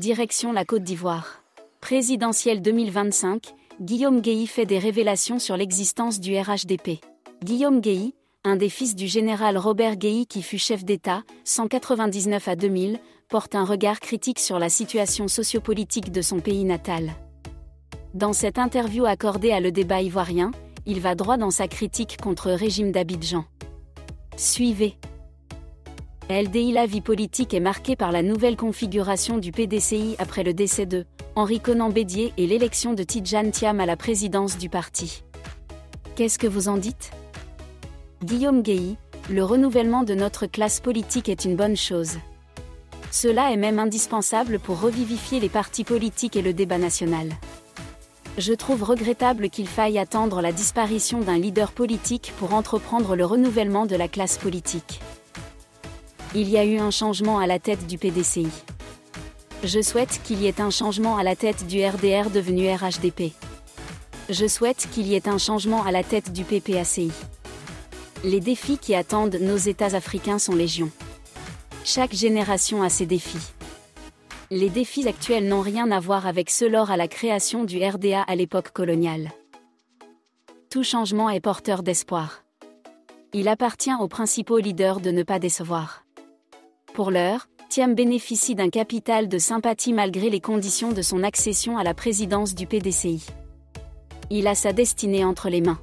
Direction la Côte d'Ivoire. Présidentielle 2025, Guillaume Guéhi fait des révélations sur l'existence du RHDP. Guillaume Guéhi, un des fils du général Robert Guéhi qui fut chef d'État, 199 à 2000, porte un regard critique sur la situation sociopolitique de son pays natal. Dans cette interview accordée à Le Débat ivoirien, il va droit dans sa critique contre le régime d'Abidjan. Suivez. LDI La vie politique est marquée par la nouvelle configuration du PDCI après le décès de Henri Conan Bédier et l'élection de Tidjane Thiam à la présidence du parti. Qu'est-ce que vous en dites? Guillaume Guéhi, le renouvellement de notre classe politique est une bonne chose. Cela est même indispensable pour revivifier les partis politiques et le débat national. Je trouve regrettable qu'il faille attendre la disparition d'un leader politique pour entreprendre le renouvellement de la classe politique. Il y a eu un changement à la tête du PDCI. Je souhaite qu'il y ait un changement à la tête du RDR devenu RHDP. Je souhaite qu'il y ait un changement à la tête du PPACI. Les défis qui attendent nos États africains sont légion. Chaque génération a ses défis les défis actuels n'ont rien à voir avec ceux lors à la création du RDA à l'époque coloniale. Tout changement est porteur d'espoir. Il appartient aux principaux leaders de ne pas décevoir. Pour l'heure, Thiam bénéficie d'un capital de sympathie malgré les conditions de son accession à la présidence du PDCI. Il a sa destinée entre les mains.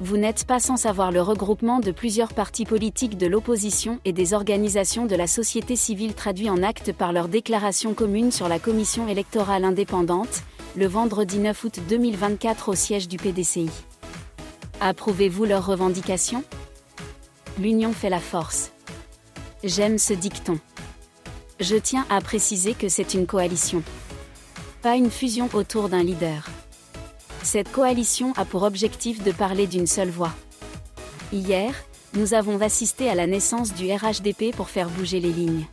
Vous n'êtes pas sans savoir le regroupement de plusieurs partis politiques de l'opposition et des organisations de la société civile traduit en actes par leur déclaration commune sur la commission électorale indépendante, le vendredi 9 août 2024 au siège du PDCI. Approuvez-vous leurs revendications? L'union fait la force. J'aime ce dicton. Je tiens à préciser que c'est une coalition. Pas une fusion autour d'un leader. Cette coalition a pour objectif de parler d'une seule voix. Hier, nous avons assisté à la naissance du RHDP pour faire bouger les lignes.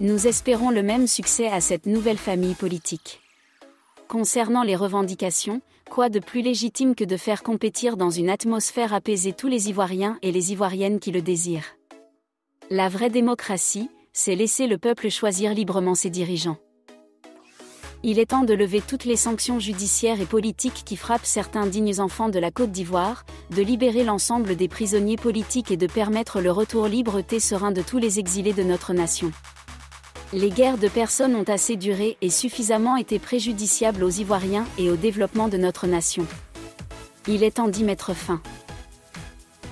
Nous espérons le même succès à cette nouvelle famille politique. Concernant les revendications, quoi de plus légitime que de faire compétir dans une atmosphère apaisée tous les Ivoiriens et les Ivoiriennes qui le désirent? La vraie démocratie, c'est laisser le peuple choisir librement ses dirigeants il est temps de lever toutes les sanctions judiciaires et politiques qui frappent certains dignes enfants de la Côte d'Ivoire, de libérer l'ensemble des prisonniers politiques et de permettre le retour libre et serein de tous les exilés de notre nation. Les guerres de personnes ont assez duré et suffisamment été préjudiciables aux Ivoiriens et au développement de notre nation. Il est temps d'y mettre fin.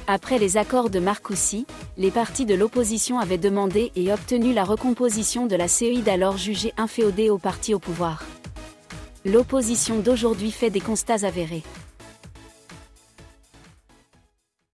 Après les accords de Marcoussis, les partis de l'opposition avaient demandé et obtenu la recomposition de la CEID alors jugée inféodée aux partis au pouvoir. L'opposition d'aujourd'hui fait des constats avérés.